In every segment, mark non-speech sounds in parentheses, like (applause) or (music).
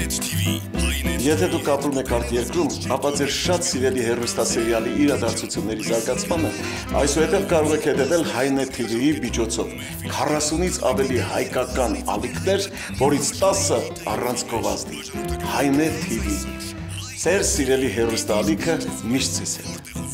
Եթե դուք ապրում եք արդ երկրում, ապա ձեր շատ սիրելի հեռուստասերիալի իրադարձությունների զարգացմանը այսուհետև կարող եք հետևել Հայնետ TV-ի միջոցով։ 40-ից ավելի հայկական ալիքներ, որից 10-ը առանց գովազդի։ Հայնետ TV։ Ձեր սիրելի հեռուստաալիքը միշտ ցես հետ։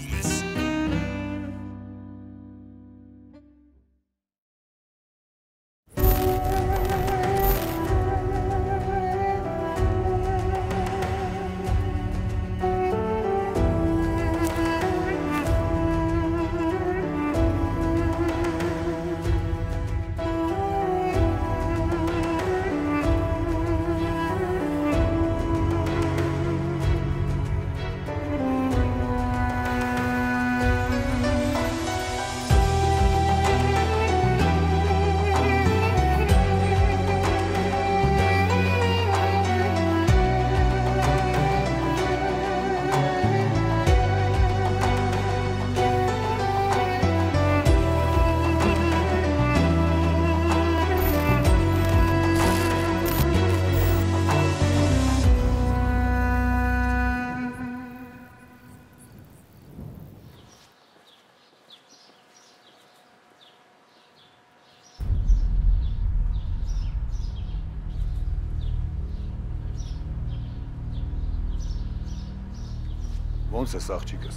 Ոնց է աղջիկս։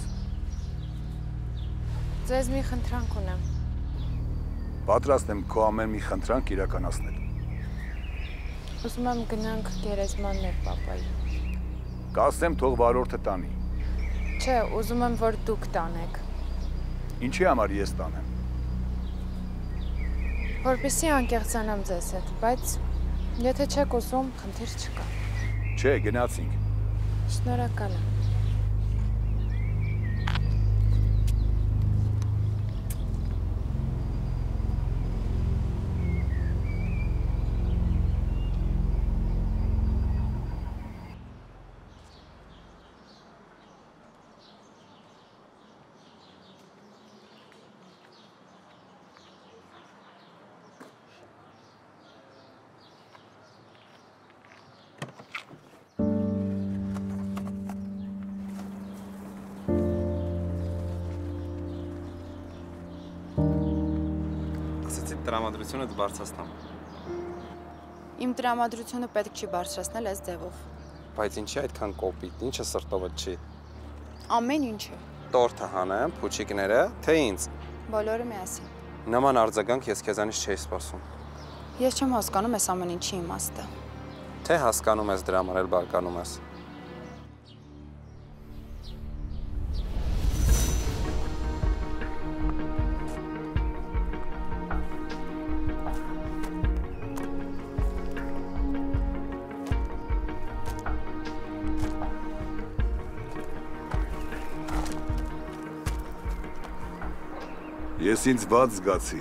Ձեզ մի խնդրանք ունեմ։ Պատրաստ եմ քո ամեն մի խնդրանք իրականացնել։ Ուզում եմ գնանք գերեզմաններ papayi։ Կասեմ թող վարորդը տանի։ Չէ, ուզում եմ որ դուք տանեք, Ինչի համար ես տանեմ։ որպեսզի անկեղծանամ ձեզ հետ, բայց եթե չեք ուզում, խնդիր չկա։ Չէ, գնացինք։ Շնորհակալ եմ։ Ասացի տրամադրությունը դբարձացնամ։ Իմ տրամադրությունը պետք չի բարձրացնել այս ձևով։ Բայց ինչի այդքան կոպիտ, ինչը սրտովը չի։ Ամեն ինչը, Տորթը հանեմ, փուչիկները, թե ինձ։ բոլորը միասին։ Նման արձագանք ես քեզանից չէի սպասում։ Ես չեմ հասկանում այս ամեն ինչի իմաստը։ Թե հասկանում ես դրա համար էլ բարկանում ես։ Ես ինձ ված զգացի,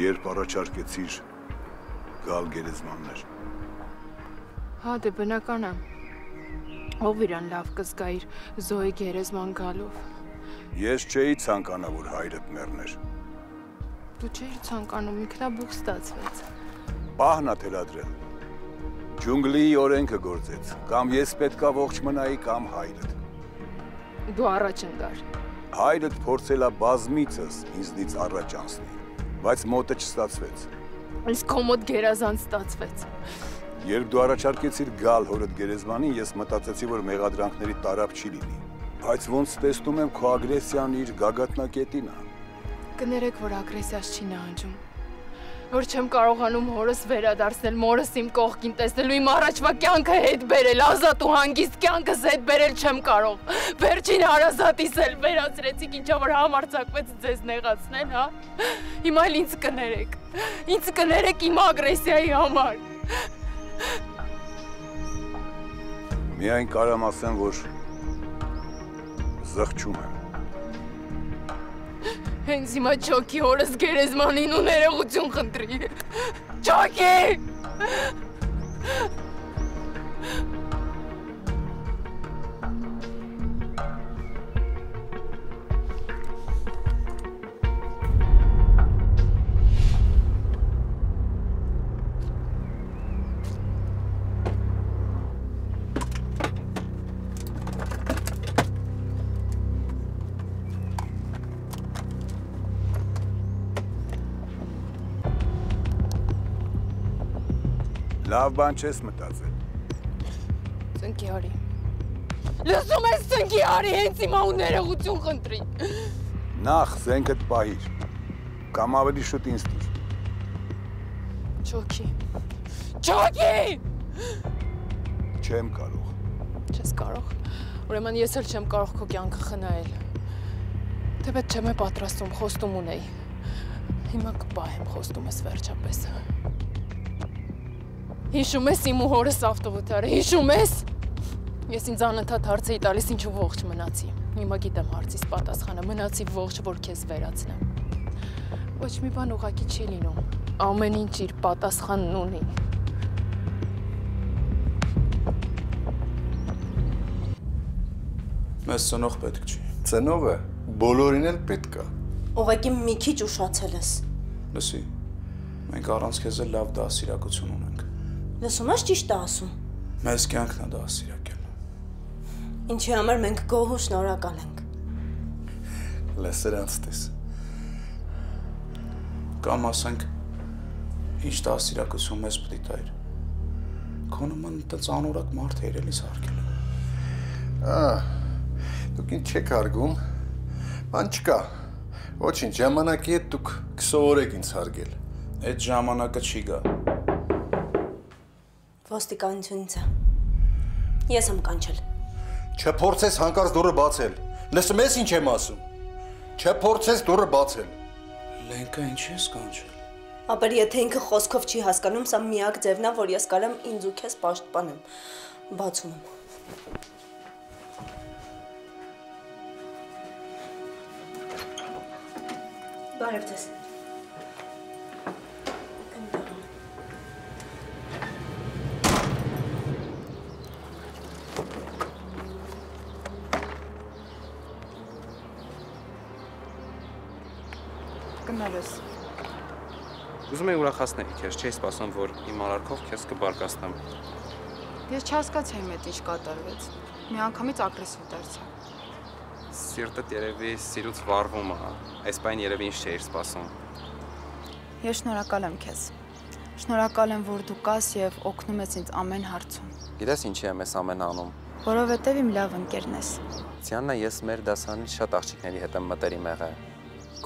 երբ առաջարկեցիր գալ գերեզմաններ։ Հա, դե բնական է։ Ով իրան լավ կզգա իր զոյի գերեզման գալով։ Ես չէի ցանկանա, որ հայրդ մեռներ։ Դու չէիր ցանկանում, ինքնաբուխ ստացվեց։ Պահն ա թելադրել։ Ջունգլիի օրենքը գործեց, կամ ես պետքա ողջ մնայի, կամ հայրդ։ Դու առաջ ընկար։ Հայրդ փորձել ա բազմիցս ինձնից առաջ անցնի, բայց մոտը չստացվեց։ Իսկ քո մոտ գերազանց ստացվեց։ Երբ դու առաջարկեցիր գալ հորդ գերեզմանին, ես մտածեցի, որ մեղադրանքների տարապ չի լինի։ Բայց ոնց տեսնում եմ, քո ագրեսիան իր գագաթնակետին է։ Կներեք, որ ագրեսիաս չի նահանջում։ Որ չեմ կարողանում հորս վերադարձնել, մորս իմ կողքին տեսնել ու իմ առաջվա կյանքը հետ բերել, ազատ ու հանգիստ կյանքս հետ բերել չեմ կարող։ Վերջին հարազատիս էլ վերացրեցիք, ինչա որ համարցակվեց ձեզ նեղացնել, հա։ Հիմա էլ ինձ կներեք։ Ինձ կներեք իմ ագրեսիայի համար։ Միայն կարամ ասեմ, որ զղջում եմ։ Հենց հիմա ճոքի հորս գերեզմանին ու ներողություն խնդրի։ Ճոքի! Լավ բան չես մտածել։ Ծնկի արի։ Լսում ես ծնկի արի, հենց հիմա ու ներողություն խնդրի։ Նախ զենքդ պահիր։ Կամ ավելի շուտ ինձ տուր։ Չոքի։ Չոքի։ Չեմ կարող։ Չես կարող։ Ուրեմն ես էլ չեմ կարող քո կյանքը խնայել։ Թեպետ չեմ է պատրաստում, խոստում ունեի։ Հիմա կպահեմ խոստումս վերջապես։ Հիշում ես իմ ու հորս ավտովթարը, հիշում ես։ Ես ինձ անընդհատ հարց էի տալիս ինչու ողջ մնացի։ Հիմա գիտեմ հարցիս պատասխանը, մնացի ողջ, որ քեզ վերացնեմ։ Ոչ մի բան ուղակի չի լինում։ Ամեն ինչ իր պատասխանն ունի։ Մեզ ծնող պետք չի։ Ծնողը բոլորին էլ պետք է։ Ուղղակի մի քիչ ուշացել ես։ Լսի։ Մենք առանց քեզ էլ լավ դասիրակություն ունենք։ Լսում ես ճիշտ է ասում։ Մեզ կյանքն է դասիրակել։ Ինչի համար մենք գոհ ու շնորհակալ ենք։ Լսրանց տես։ Կամ ասենք ինչ դասիրակություն մեզ է տայր։ Քո նման տենց անորակ մարդ է իրենից հարգել։ Ահ, դուք ինչ չեք հարգում։ Բան չկա։ Ոչինչ, ժամանակի հետ դուք կսովորեք ինձ հարգել։ Այդ ժամանակը չի գա։ Ոստիկանությունից է։ Ես եմ կանչել։ Չփորձես հանկարծ դուրը բացել։ Լսում ես ինչ եմ ասում։ Չփորձես դուրը բացել։ Լենկա ինչ ես կանչել։ Ապեր եթե ինքը խոսքով չի հասկանում, սա միակ ձևն է, որ ես կարամ ինձ ու քեզ պաշտպանեմ։ Բացում եմ։ Բարև ձեզ։ Ուզում եի ուրախացնել քեզ, չէի սպասում, որ իմ արարքով քեզ կբարկաստամ։ Ես չհասկացա իմ հետ ինչ կատարվեց։ Մի անգամից ագրեսիվ դարձա։ Սիրտդ երևի սիրուց վառվում է։ Այս բան երևի ինչ չէիր սպասում։ Ես շնորհակալ եմ քեզ։ Շնորհակալ եմ, որ դու կաս եւ օգնում ես ինձ ամեն հարցում։ Գիտես ինչի եմ ես ամեն անում։ Որովհետեւ իմ լավ ընկերն ես։ Ցիաննա, ես մեր դասարանից շատ աղջիկների հետ եմ մտերիմ եղել։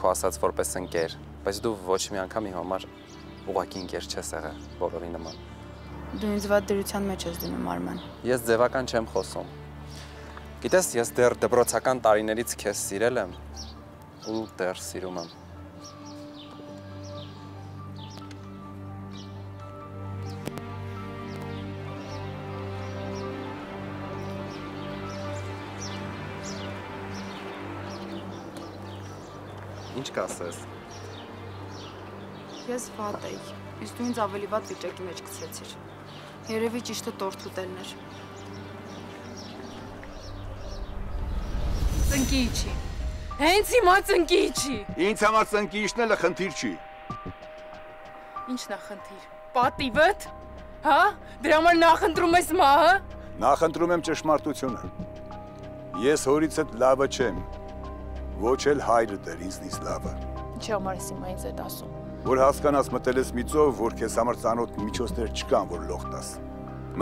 Քո ասած որպես ընկեր, բայց դու ոչ մի անգամ իմ համար ուղակի ընկեր չես եղել, բոլորի նման։ Դու ինձ վատ դրության մեջ ես դնում Արման։ Ես ձևական չեմ խոսում։ Գիտես, ես դեռ դպրոցական տարիներից քեզ սիրել եմ ու դեռ սիրում եմ։ Ինչ կասես։ Ես վատ էի։ Իսկ դու ինձ ավելի վատ վիճակի մեջ գցեցիր։ Երևի ճիշտը տորթ ուտելն էր։ Ծնկի չի։ Հենց հիմա ծնկի չի։ Ինձ համար ծնկիչնելը խնդիր չի։ Ինչն է խնդիր։ Պատիվդ։ Հա? Դրա համար նախընտրում ես մահը։ Նախընտրում եմ ճշմարտությունը։ Ես հորիցդ լավը չեմ։ Ոչ էլ հայրը դեր ինձնից լավը։ Ինչի համար ես հիմա ինձ այդ ասում։ Որ հասկանաս մտել ես մի ծով, որ քեզ համար ծանոթ միջոցներ չկան, որ լող տաս։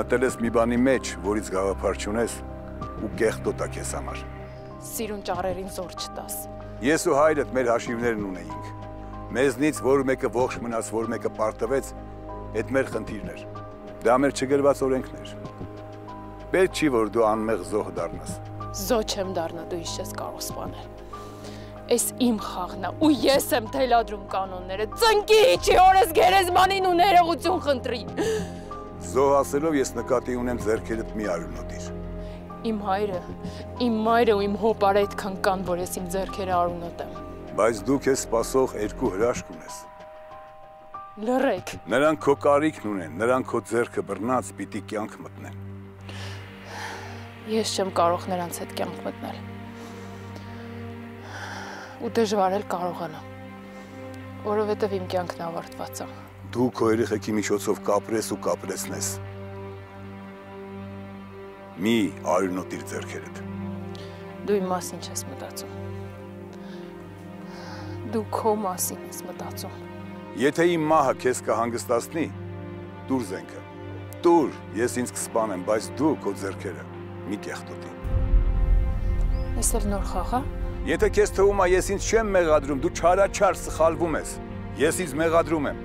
Մտել ես մի բանի մեջ, որից գաղափար չունես ու կեղտոտ է քեզ համար։ Սիրուն ճառերին զոր չտաս։ Ես ու հայրդ մեր հաշիվներն ունեինք։ Մեզնից որ մեկը ողջ մնաց, որ մեկը պարտվեց, այդ մեր խնդիրն էր։ Դա մեր չգրված օրենքն էր։ Պետք չի որ դու անմեղ զոհ դառնաս։ Զո չեմ դառնա դու իշ ես կարող սպանել։ Էս իմ խաղն է, ու ես եմ թելադրում կանոնները։ Ծնկի իջի օրս գերեզմանին ու ներողություն խնդրի։ Զոհ ասելով ես նկատի ունեմ зерքերդ մի արյունոտիր։ Իմ հայրը, իմ մայրը ու իմ հոպարը այդքան կան, որ ես իմ зерքերը արյունոտեմ։ Բայց դու քեզ սпасող երկու հրաշք ունես։ Լռեք։ Նրանք քո կարիքն ունեն, նրանք քո зерքը բռնած պիտի կյանք մտնեն։ Ես չեմ կարող նրանց հետ կյանք մտնել։ Ու դժվար էլ կարողանամ, որովհետև իմ կյանքն ավարտված է։ Դու քո երեխեքի միջոցով կապրես ու կապրեսնես։ Մի արյունոտիր ձեռքերդ։ Դու իմ մասին չես մտածում։ Դու քո մասին ես մտածում։ Եթե իմ մահը քեզ կհանգստացնի, դուր զենքը։ տուր, ես ինձ կսպանեմ, բայց դու քո ձեռքերը մի կեղտոտի։ Էս էլ նոր խաղ, հա։ Եթե քեզ թվում է ես ինձ չեմ մեղադրում, դու չարաչար սխալվում ես։ Ես ինձ մեղադրում եմ։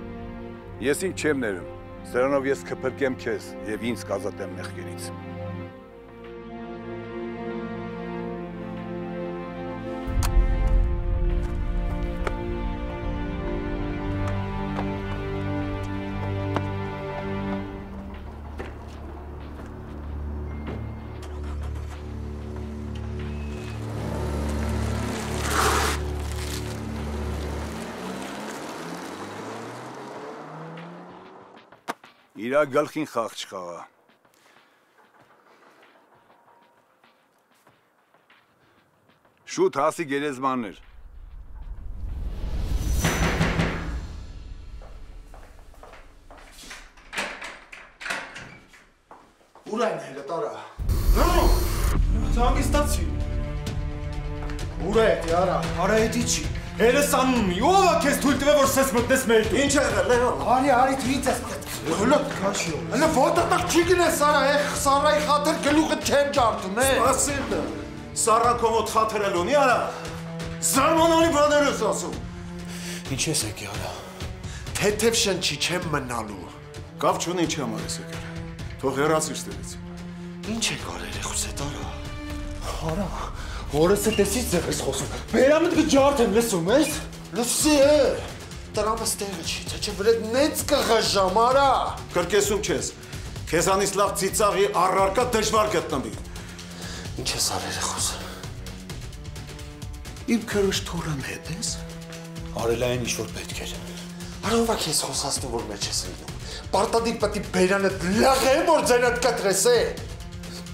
Ես ինձ չեմ ներում։ Սրանով ես կփրկեմ քեզ եւ ինձ կազատեմ մեղքերից։ Իրա գլխին խաղ չխաղա։ Շուտ հասի գերեզմաններ։ Ուր այն հելը տարա։ Նո! Ցամիստացի։ Ուր է դիարա։ Արա էդի չի։ Հերս անունի, ով է քեզ թույլ տվել որ սես մտնես մեր դու։ Ինչ է եղել, Լեոն։ Արի, արի թույց ես պետք։ Հլոտ քաշի։ Հլը ոտատակ չի գնես Սարա, է Սարայի խաթր գլուխը չեմ ջարդում, է։ Ասիլը։ Սառանքո մոտ խաթրել ունի արա։ Զարմանալի բաներ ես ասում։ Ինչ ես եկի արա։ Թեթև շնչի չեմ մնալու։ Կապ չունի ինչի համար ես եկել։ Թող հեռացիր ստերից։ Ինչ է կարել է տարա։ Արա, որս է տեսից ձեր ես խոսում։ Բերամդ կջարդեմ, լսում ես։ Լսի է։ Տրամը ստեղը չի, թե չէ վրեդ նենց կղժամ, արա։ Կրկեսում չես։ Քեզանից լավ ծիծաղի առարկա դժվար գտնվի։ Ինչ ես արել եղուս։ Իմ քրոշ թորան հետ ես։ Արել այն ինչ որ պետք էր։ Արովա քեզ խոսացնում որ մեջ ես լինում։ Պարտադիր պետք է բերանը լաղեմ որ ձենդ կտրես է։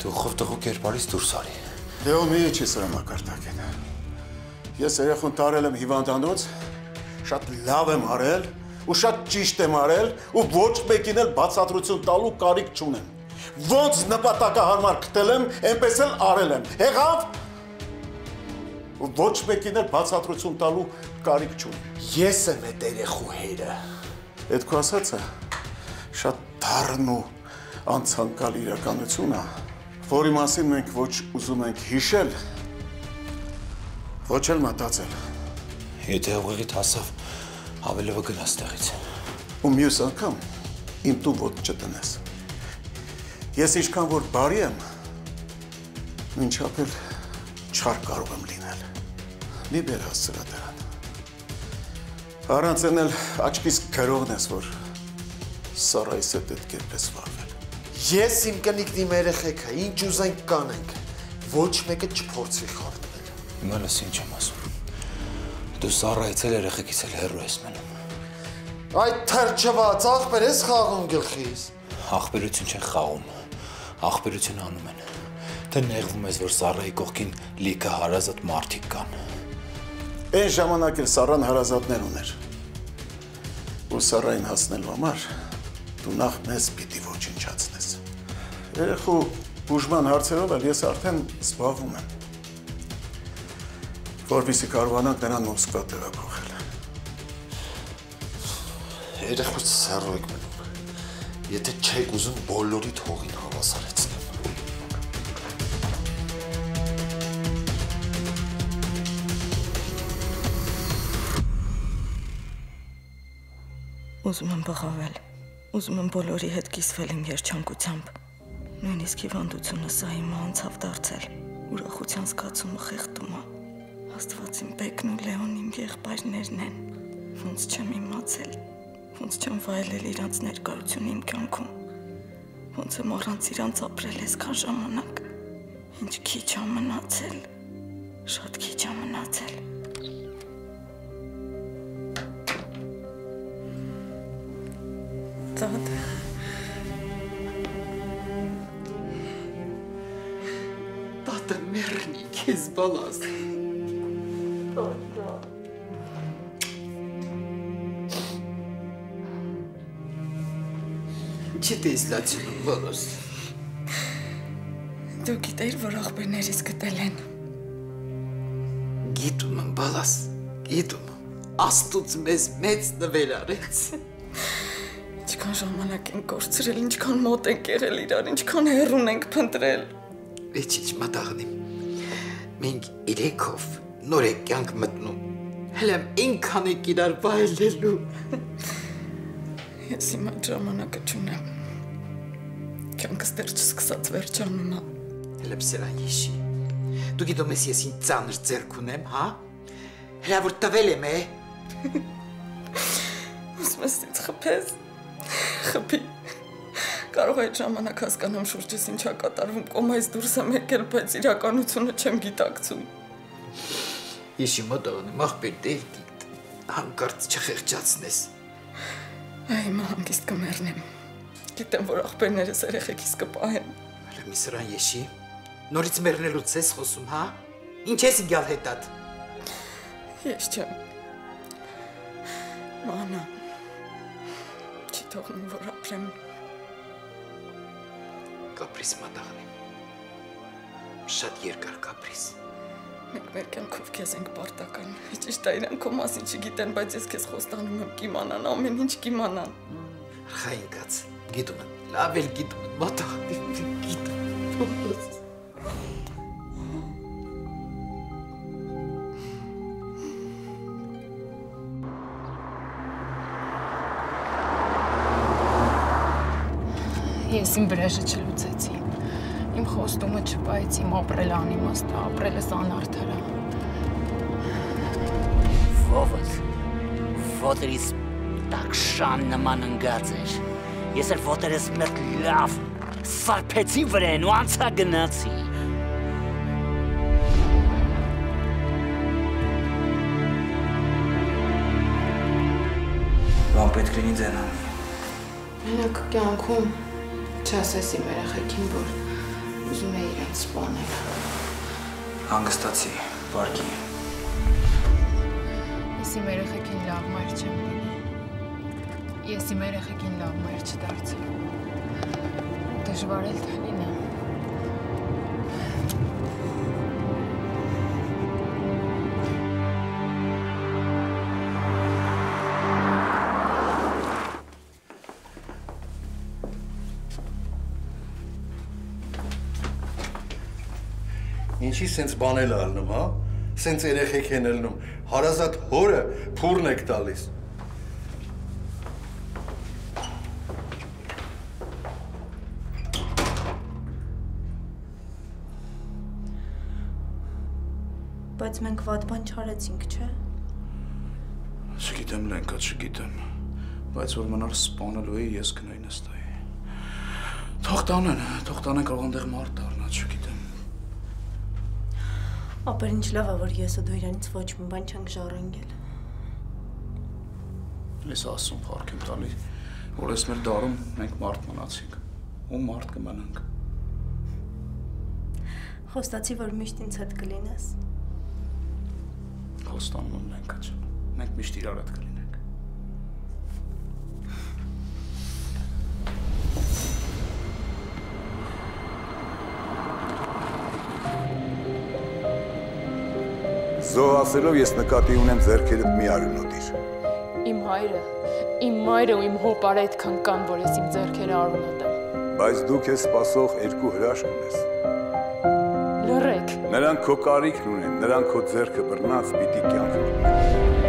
Դու խով տղու կերպարից դուրս արի։ Լեոն մի չի սրա մակարդակեն։ Ես երախուն տարել եմ հիվանդանոց, շատ լավ եմ արել ու շատ ճիշտ եմ արել ու ոչ մեկին էլ բացատրություն տալու կարիք չունեմ։ Ոնց նպատակահարմար գտել եմ, այնպես էլ արել եմ։ Եղավ ու ոչ մեկին էլ բացատրություն տալու կարիք չունեմ։ Ես եմ այդ երեխու հերը։ Այդ քո ասածը շատ դառն ու անցանկալ իրականություն է, որի մասին մենք ոչ ուզում ենք հիշել, ոչ էլ մտածել։ Եթե ուղիղիդ հասավ, ավելովը գնաս տեղից։ ու մյուս անգամ իմ տու ոտ չտնես։ Ես ինչքան որ բարի եմ, մինչապ էլ չար կարող եմ լինել։ Մի բեր հասցրա դրան։ Առանց են էլ աչքիս գրողն ես, որ Սարայիս հետ այդ կերպ ես վարվել։ Ես իմ կնիկն իմ երեխեքը, ինչ ուզենք կանենք։ Ոչ մեկը չփորձի խառնել։ Հիմա լս ինչ եմ ասում։ Դու սառայից էլ երեխեքից էլ հեռու ես մնում։ Այդ թրջված աղբեր ես խաղում գլխիս։ Ախպերություն չեն խաղում։ Ախպերություն անում են։ Թե նեղվում ես, որ սառայի կողքին լիքը հարազատ մարդիկ կան։ Այն ժամանակ էլ Սարան հարազատներ ուներ։ Ու Սարային հասնելու համար դու նախ մեզ պիտի ոչնչացնես։ Երեխու բուժման հարցերով էլ ես արդեն զբաղվում եմ։ Որպեսզի կարողանանք նրան Մոսկվա տեղափոխել։ Երեխուց սեռու եք մնում։ Եթե չեք ուզում բոլորի թողին հավասարեցնեմ։ Ուզում եմ բղավել։ Ուզում եմ բոլորի հետ կիսվել իմ երջանկությամբ։ Նույնիսկ հիվանդությունը սա իմ անցավ դարձել։ Ուրախության զգացումը խեղդում է։ Աստված իմ Բեկն ու Լեոն իմ եղբայրներն են։ Ոնց չեմ իմացել։ Ոնց չեմ վայելել իրանց ներկայությունը իմ կյանքում։ Ոնց եմ առանց իրանց ապրել այսքան ժամանակ։ Ինչ քիչ ա մնացել։ Շատ քիչ ա մնացել։ Տատ։ Տատը մեռնի քեզ բալաս։ Չի տեսլացնում բալաս։ Դու գիտեիր, որ աղբերներիս գտել են։ Գիտում եմ բալաս, գիտում։ Աստուծ մեզ մեծ նվեր արեց։ Ինչքան ժամանակ ենք կորցրել, ինչքան մոտ ենք եղել իրար, ինչքան հեռուն ենք փնտրել։ Էչիչ մտաղնիմ։ Մենք իրեքով նոր եք կյանք մտնում։ Հելեմ ինքան եք իրար բայլելու։ Ես հիմա ժամանակը չունեմ։ Կյանքս դեռ չսկսած վերջանում է։ Հելեմ սրան եշի։ Դու գիտում ես ես ինձ ծանր ձերք ունեմ, հա։ Հելա որ տվել եմ, է։ (laughs) Ուսում ես ինձ խփես։ Խփի։ Կարող այդ ժամանակ հասկանամ շուրջս ինչա կատարվում, կոմայից դուրս եմ եկել, բայց իրականությունը չեմ գիտակցում։ Եշի մոտողն մախբեր դեր գիտ։ Հանկարծ չխեղճացնես։ Այ հիմա հանգիստ կմեռնեմ։ Գիտեմ, որ աղբերներս երեխեքիս կպահեն։ Հələ մի սրան եշի։ Նորից մեռնելուց ես խոսում, հա։ Ինչ ես գալ հետատ։ Ես չեմ։ Մանա։ Չի թողնում, որ ապրեմ։ Կապրիս մատաղնի։ Շատ երկար կապրիս։ Մենք մեր կյանքով քեզ ենք պարտական։ Ճիշտ է, իրենք քո մասին չգիտեն, բայց ես քեզ խոստանում եմ կիմանան, ամեն ինչ կիմանան։ Արխային կաց։ Գիտում եմ, լավ էլ գիտում եմ, մատաղնի, գիտում։ Ես իմ վրեժը չլուծեցի։ Իմ խոստումը չպայեց, իմ ապրելը անիմաստ է, ապրելս անարդար է։ Ովս։ Ոտերից տակշան նման ընկած էր։ Ես էլ ոտերս մեկ լավ սարփեցի վրեն ու անցա գնացի։ Բան պետք լինի ձենան։ Մենակ կյանքում չասես իմ երեխեքին, որ ուզում է իրենց սպանել։ Հանգստացի, վարկի։ Ես իմ երեխեքին լավ մայր չեմ լինի։ Ես իմ երեխեքին լավ մայր չդարձի։ Դժվար էլ թե լինեմ։ Ինչի սենց բանել ալնում, հա? Սենց երեխեք են ելնում։ Հարազատ հորը փուրն եք տալիս։ Բայց մենք վատ բան չարեցինք, չէ՞։ Չգիտեմ, Լենկա, չգիտեմ, բայց որ մնար սպանելու էի, ես գնայի նստայի։ Թող տանեն, թող տանեն կարող այնտեղ մարդ դառնա, չգիտեմ։ Ապա ինչ լավ է, որ ես ու դու իրանից ոչ մի բան չենք ժառանգել։ Ես ասում փառք եմ տալի, որ ես մեր դարում մենք մարդ մնացինք։ Ու մարդ կմնանք։ Խոստացի, որ միշտ ինձ հետ կլինես խոստանում եմ մենք աչը։ Մենք միշտ իրար հետ կլինենք։ Զոհ ասելով ես նկատի ունեմ ձերքերդ մի արյունոտիր։ Իմ հայրը, իմ մայրը ու իմ հոպարը այդքան կան, որ ես իմ ձերքերը արյունոտեմ։ Բայց դու քեզ սпасող երկու հրաշք ունես։ Նրանք քո կարիքն ունեն, նրանք քո ձեռքը բռնած պիտի կյանք մտնեն։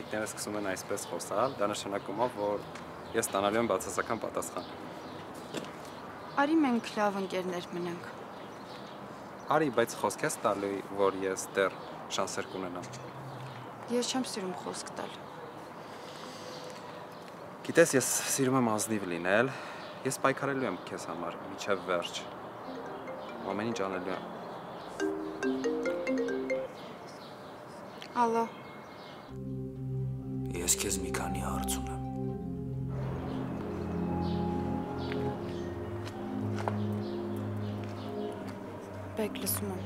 աղջիկները սկսում են այսպես խոսալ, դա նշանակում է, որ ես ստանալու եմ բացասական պատասխան։ Արի մենք լավ ընկերներ մնանք։ Արի, բայց խոսք ես տալու, որ ես դեռ շանսեր կունենամ։ Ես չեմ սիրում խոսք տալ։ Գիտես, ես սիրում եմ ազնիվ լինել։ Ես պայքարելու եմ քեզ համար, միջև վերջ։ Ամեն ինչ անելու եմ։ Ալո, Ես քեզ մի քանի հարց ունեմ։ բեկ լսում եմ։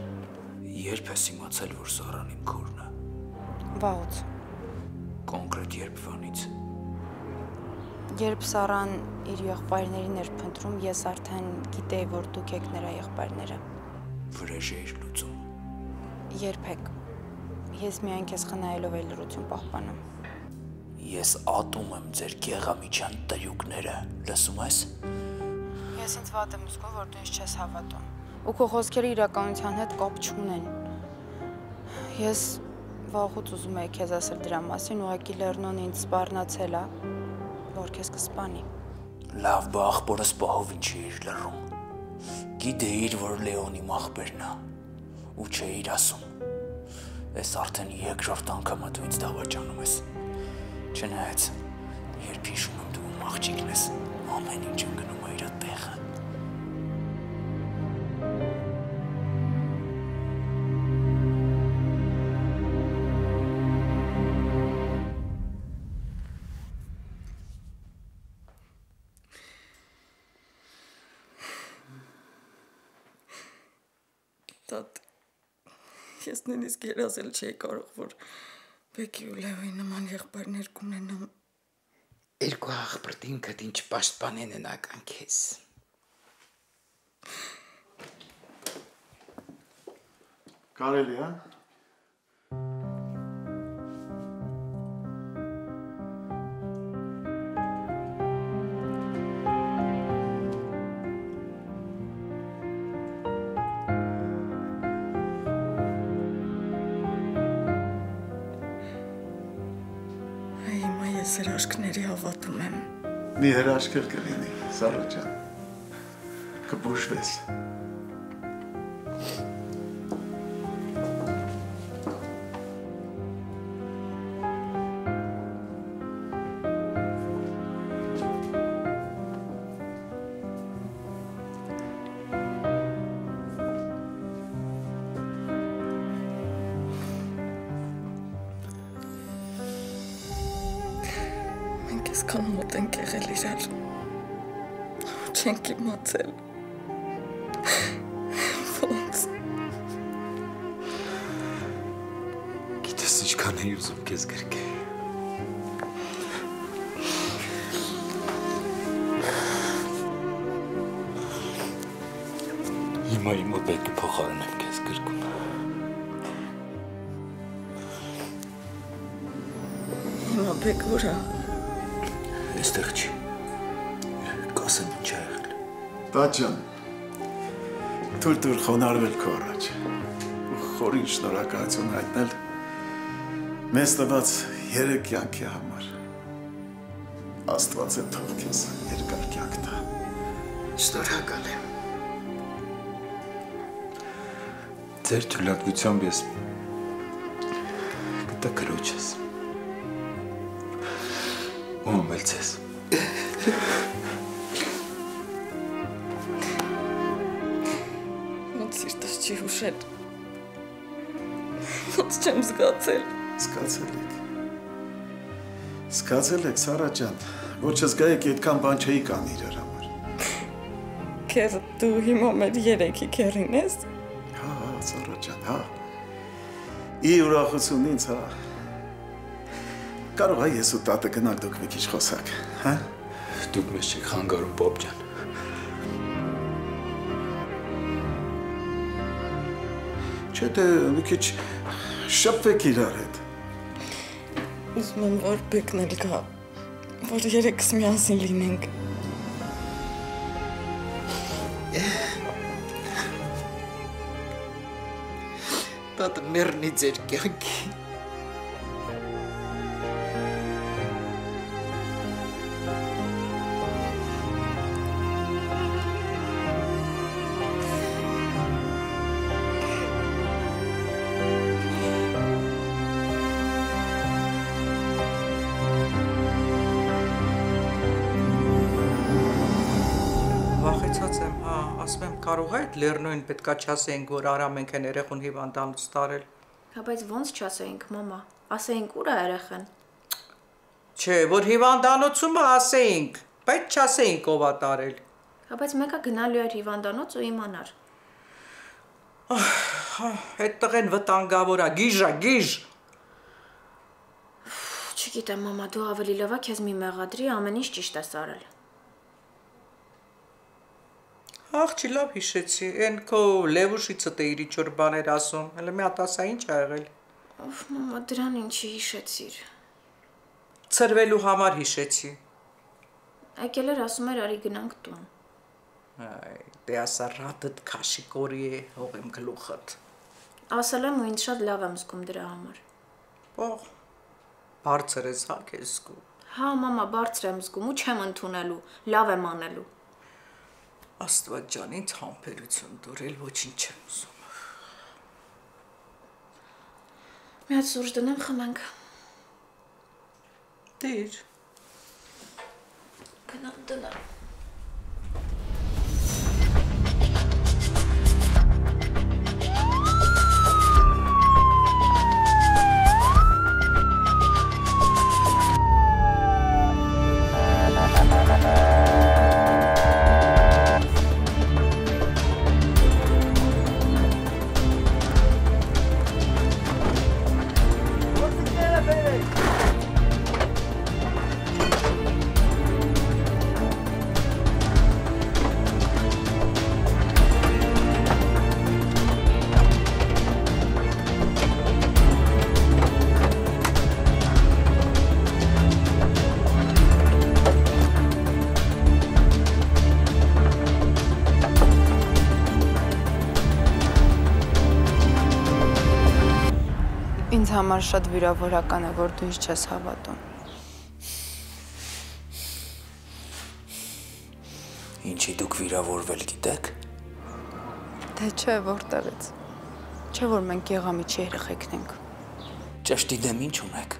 Երբ ես իմացել, որ Սարան իմ քուրն է։ Վաղուց։ Կոնկրետ երբվանից։ Երբ Սարան իր եղբայրներին էր փնտրում, ես արդեն գիտեի, որ դուք եք նրա եղբայրները։ Վրեժ էիր լուծում։ Երբեք։ Ես միայն քեզ խնայելով էլ լրություն պահպանում։ Ես ատում եմ ձեր գեղամիջյան տրյուկները։ Լսում ես։ Ես ինձ վատ եմ զգում, որ դու ինձ չես հավատում։ Ու քո խոսքերը իրականության հետ կապ չունեն։ Ես վաղուց ուզում եի քեզ ասել դրա մասին, ուղղակի Լեռնոն ինձ սպառնացել է, որ քեզ կսպանի։ Լավ, բա աղբորս պահով ինչի էր լռում։ Գիտեիր, որ Լեոնի մախբերն է։ Ու չէիր ասում։ Այս արդեն երկրորդ անգամը դու ինձ դավաճանում ես։ Չնայած, երբ հիշում եմ դու աղջիկն ես, ամեն ինչ ընկնում է իր տեղը։ Տատ ես նույնիսկ երազել չէի կարող, որ Բեկի ու Լևոյի նման եղբայրներ կունենամ։ Երկու աղբրտ ինքդ ինչ պաշտպանեն ընական քեզ։ Կարելի է։ Այ Մի հրաշք էլ կլինի, Սառա ջան։ Կբուժվես։ Ինչքան էի ուզում քեզ գրկել։ Հիմա իմ է փոխարինեմ քեզ գրկում։ հիմա բեկ ուրա։ Այստեղ չի։ Կասեմ ինչ ա եղել։ Տաճան։ Թույլ տուր խոնարհվել քո առաջ։ Խորին շնորհակալություն հայտնել մեզ տված երեք կյանքի համար։ Աստված է թող քեզ երկար կյանք տա։ Շնորհակալ եմ։ Ձեր թույլատվությամբ ես գտա քրոջս։ Ու ամելցես։ Ոնց սիրտս չի հուշել։ Ոնց չեմ զգացել։ Սկացել եք։ Սկացել եք, Սարա ջան, ոչ զգայեք այդքան բան չէի կան իրար համար։ Քեր դու հիմա մեր երեքի քերին ես։ Հա, հա, Սարա ջան, հա։ Ի ուրախություն ինձ, հա։ Կարող է ես ու տատը գնանք դուք մի քիչ խոսակ, հա։ Դուք մեզ չեք խանգարում, պոպ ջան։ Չէ՞ թե մի քիչ շփվեք իրար հետ։ Ուզում եմ որ բեկն էլ գա, որ երեքս միասին լինենք։ հատ մեռնի ձեր կյանքի։ լեռնույն պետքա չասեինք, որ Արամենք են երեխուն հիվանդանոց տարել։ Հա բայց ո՞նց չասեինք, մամա։ Ասեինք ուր է երեխան։ Չէ, որ հիվանդանոցում ասեինք, բայց չասեինք ով է տարել։ Հա բայց մեկը գնալու էր հիվանդանոց ու իմանար։ (sighs) այդ տղեն վտանգավոր է, գիժ է, գիժ։ Չգիտեմ, մամա, դու ավելի լավ քեզ մի մեղադրի, ամեն ինչ ճիշտ ես արել։ Աղջի լավ հիշեցի, այն քո լևուշիցը տե իրի չոր բաներ ասում, հələ մի հատ ասա ինչ ա եղել։ Օֆ, մամա, դրան ինչի հիշեցիր։ Ծրվելու համար հիշեցի։ Եկել էր ասում էր արի գնանք տուն։ Այ, դե ասա ռատդ քաշիկորի է, հողեմ գլուխդ։ Ասել եմ ու ինձ շատ լավ եմ զգում դրա համար։ Ող, բարձր ես հա քեզ զգում։ Հա, մամա, բարձր եմ զգում ու չեմ ընդունելու, լավ եմ անելու։ Աստված ջան, ինձ համբերություն դուրել ոչինչ չեմ ուզում։ Մի հատ սուրճ դնեմ խմենք։ Դիր։ Գնամ դնեմ։ համար շատ վիրավորական է, որ դու ինձ չես հավատում։ Ինչի դուք վիրավորվել գիտեք։ Դե չէ, որտեղից։ Չէ որ մենք եղամիջի երեխեքն ենք։ Ճշտի դեմ ինչ ունեք։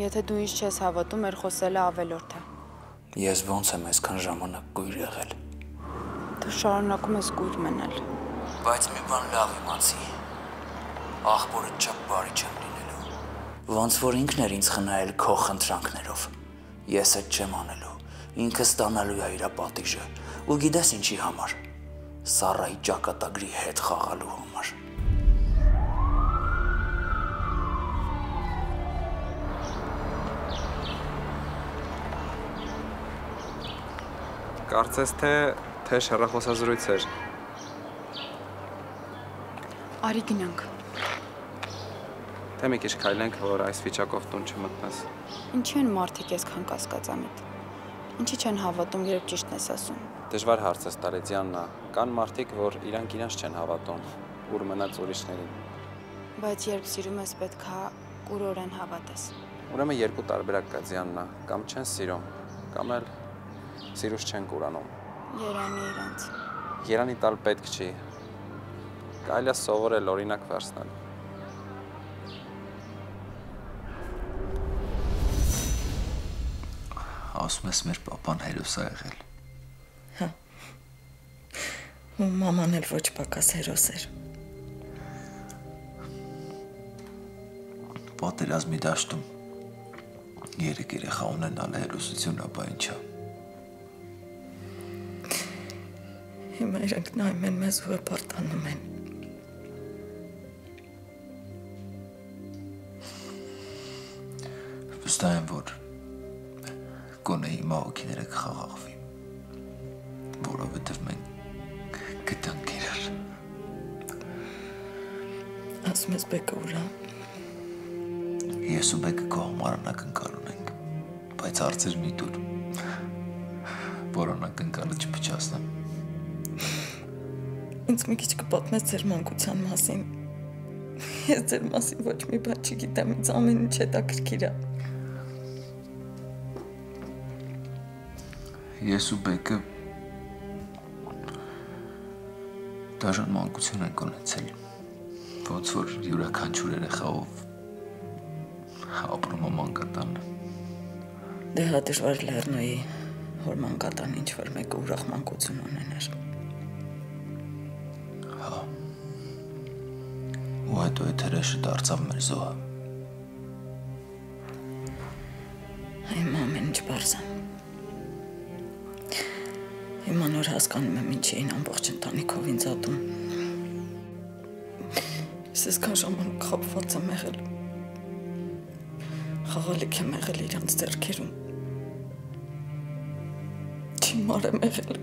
Եթե դու ինձ չես հավատում, մեր խոսելը ավելորդ է։ Ես ոնց եմ այսքան ժամանակ կույր եղել։ Դու շարունակում ես կույր մնալ։ Բայց մի բան լավ իմացի։ Աղբորը ճպարի չեմ լինելու։ Ոնց որ ինքն էր ինձ խնայել քո խնդրանքներով։ Ես այդ չեմ անելու։ Ինքը ստանալու է իր պատիժը։ Ու գիտես ինչի համար։ Սարայի ճակատագրի հետ խաղալու համար։ Կարծես թե թե շարախոսազրույց էր։ Արի գնանք։ Թե մի քիչ քայլենք, որ այս վիճակով տուն չմտնես։ Ինչի են մարդիկ այսքան կասկածամիտ։ Ինչի չեն հավատում, երբ ճիշտն ես ասում։ Դժվար հարց է Ստարեդյաննա։ Կան մարդիկ, որ իրանք իրանց չեն հավատում, ուր մնաց ուրիշներին։ Բայց երբ սիրում ես, պետքա կուրորեն հավատես։ Ուրեմն երկու տարբերակ կա Ձյաննա, կամ չեն սիրում, կամ էլ սիրուց չեն կուրանում։ Երանի իրանց։ Երանի տալ պետք չի։ Կարելի է սովորել օրինակ վերցնել։ Ասում ես մեր papan հերոս է եղել։ Հա։ Ու մաման էլ ոչ պակաս հերոս էր։ Պատերազմի դաշտում երեք երեխա ունենալը հերոսություն, ապա ինչա։ Հիմա իրանք նայում են մեզ ու հպարտանում են։ Վստահ եմ, որ գոնե հիմա օքիները կխաղաղվի, որովհետև մենք գտանք իրար։ Ասում ես բեկը ուրա։ Ես ու մեկը քո համար անակնկալ ունենք, բայց հարցեր մի դուր, որ անակնկալը չփչացնեմ։ Ինձ մի քիչ կպատմես ձեր մանկության մասին։ Ես ձեր մասին ոչ մի բան չգիտեմ, ինձ ամեն ինչ հետաքրքիր է։ Ես ու Բեկը դաժան մանկություն ենք ունեցել։ Ոնց որ յուրաքանչյուր երեխայով ապրում է մանկատան։ Դե հա դժվար լեռնոյի որ մանկատան ինչ որ մեկը ուրախ մանկություն ունենար։ Հա։ Ու հետո այդ հրեշը դարձավ մեր զոհը։ Հիմա ամեն ինչ բարձ է։ Հիմա նոր հասկանում եմ ինչի էին ամբողջ ընտանիքով ինձ ատում։ Ես այսքան ժամանակ խապված եմ եղել։ Խաղալիք եմ եղել իրանց ձեռքերում։ Չիմար եմ եղել։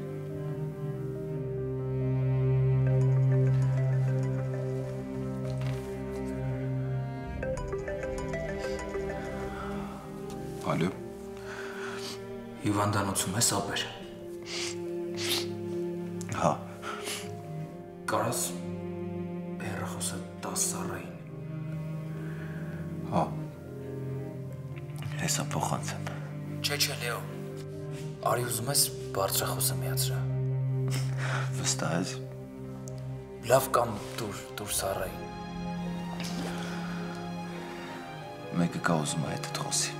Ալո։ Հիվանդանոցում ես ապեր։ Լավ կամ դուր, դուր Սարային։ Մեկը կա ուզում է հետդ խոսի։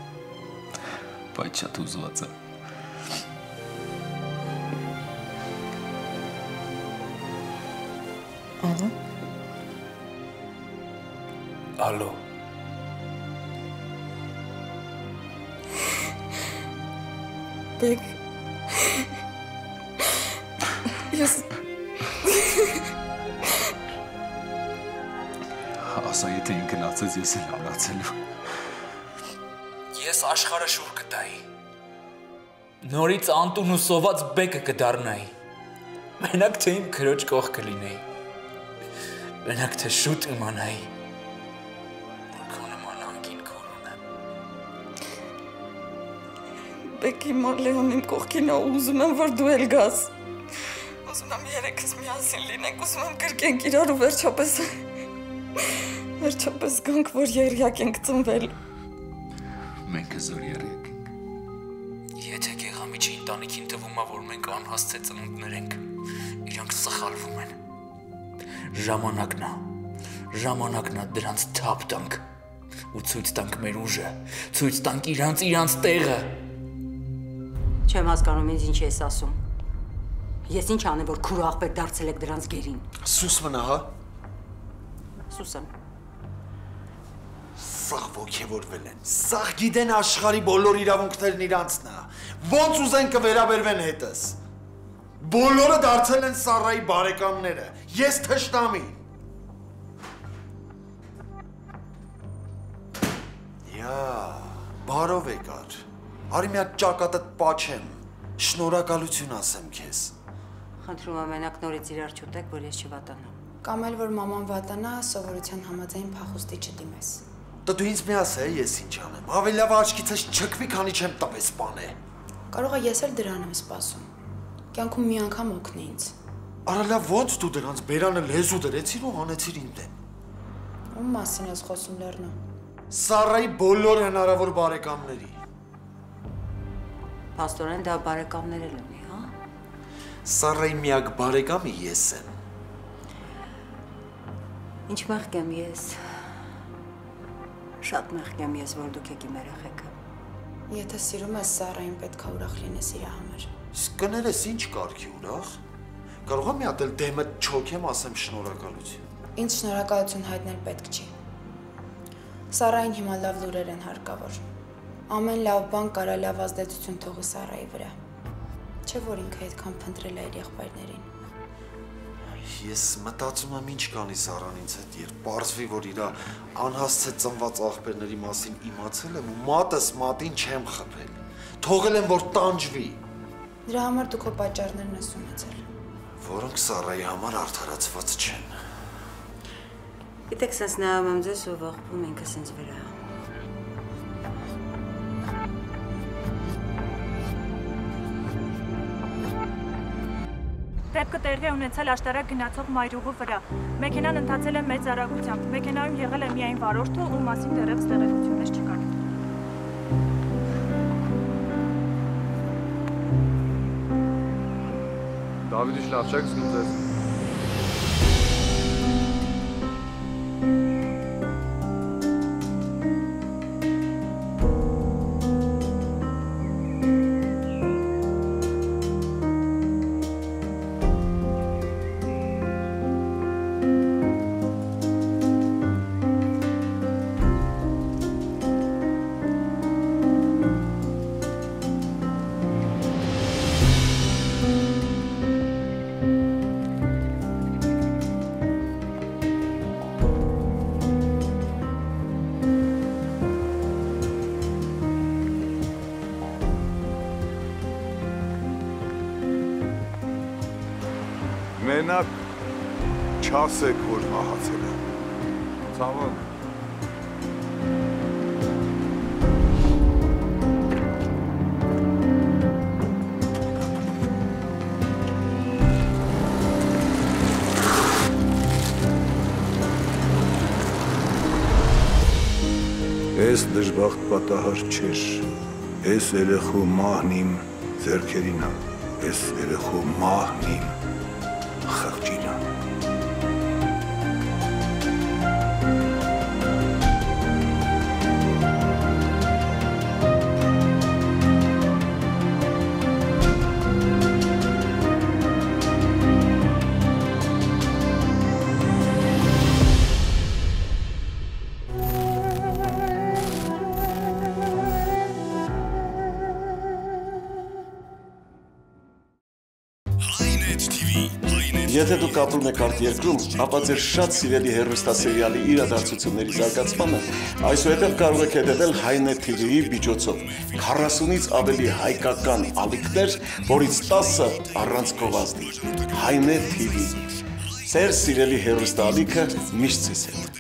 Բայց շատ ուզված է։ Ալո։ Ալո։ Բեկ։ Նորից Անտուն ու սոված բեկը կդառնայի։ Մենակ թե իմ քրոջ կողք կլինեի։ Մենակ թե շուտ իմանայի։ որ քո նման անկին քոր ունեմ։ Բեկի Մորլեոն իմ կողքին է ու ուզում եմ որ դու էլ գաս։ Ուզում եմ երեքս միասին լինենք, ուզում եմ կրկենք իրար ու վերջապես վերջապես գանք որ երյակ ենք ծնվել։ Մենք զոր գեղամիջի ընտանիքին թվում է, որ մենք անհասցե ծնունդներ ենք, իրանք սխալվում են։ Ժամանակն է։ Ժամանակն է դրանց թափ տանք ու ցույց տանք մեր ուժը, ցույց տանք իրանց իրանց տեղը։ Չեմ հասկանում ինձ ինչ ես ասում։ Ես ինչ անեմ, որ քուրը աղբեր դարձել եք դրանց գերին։ Սուս մնա, հա։ Սուսան։ Սաղ ոգևորվել են։ Սաղ գիտեն աշխարի բոլոր իրավունքներն իրանցն է։ Ոնց ուզեն կվերաբերվեն հետս։ Բոլորը դարձել են Սարայի բարեկամները։ Ես թշնամի։ Յա, բարով եկար։ Արի մի հատ ճակատդ պաչեմ։ Շնորհակալություն ասեմ քեզ։ Խնդրում եմ մենակ նորից իրար չուտեք, որ ես չվատանամ։ Կամ էլ որ մաման վատանա, սովորության համաձայն փախուստի չդիմես։ Դա դու ինձ մի ասե, ես ինչ անեմ։ Ավելի լավ աչքիցս չքվի, քանի չեմ տպես բանը։ Կարող է ես էլ դրան եմ սպասում։ Կյանքում մի անգամ օգնի ինձ։ Արա լավ ո՞նց դու դրանց բերանը լեզու դրեցիր ու հանեցիր իմ դեմ։ Ում մասին ես խոսում լեռնա։ Սարայի բոլոր հնարավոր բարեկամների։ Պաստորեն դա բարեկամներ էլ ունի, հա։ Սարայի միակ բարեկամը ես եմ։ Ինչ մեղք եմ ես։ Շատ մեղք եմ ես, որ դուք եք իմ երեխեքը։ Եթե սիրում ես Սարային, պետք է ուրախ լինես իր համար։ Իսկ կներես ինչ կարգի ուրախ։ Կարող եմ մի հատ էլ դեմը չոքեմ, ասեմ շնորհակալություն։ Ինձ շնորհակալություն հայտնել պետք չի։ Սարային հիմա լավ լուրեր են հարկավոր։ Ամեն լավ բան կարա լավ ազդեցություն թողի Սարայի վրա։ Չէ՞ որ ինքը այդքան փնտրել է իր եղբայրներին։ Ես մտածում եմ ինչ կանի Սարան ինձ հետ, երբ պարզվի, որ իր անհասցե ծնված աղբերների մասին իմացել եմ ու մատս մատին չեմ խփել։ Թողել եմ, որ տանջվի, Դրա համար դու քո պատճառներն ես ունեցել։ որոնք Սարայի համար արդարացված չեն։ Գիտեք, sense նայում եմ ձեզ ու վախվում ինքը sense վրա։ Դեպքը տեղի ունեցել աշտարակ գնացող մայրուղու վրա։ Մեքենան ընթացել է մեծ արագությամբ։ Մեքենայում եղել է միայն վարորդը, ում մասին դեռևս տեղեկություններ չկան։ Դավիթ լավ չեք զգում ձեզ։ Ես դժբախտ պատահար չէր։ Ես երեխու մահն իմ ձերքերին է։ Ես երեխու մահն իմ խղճին է։ Եթե դուք ապրում եք արդ երկրում, ապա ձեր շատ սիրելի հեռուստասերիալի իրադարձությունների զարգացմանը այսուհետև կարող եք հետևել Հայնետ TV-ի միջոցով։ 40-ից ավելի հայկական ալիքներ, որից 10-ը առանց գովազդի։ Հայնետ TV։ Ձեր սիրելի հեռուստալիքը միշտ ցես հետ։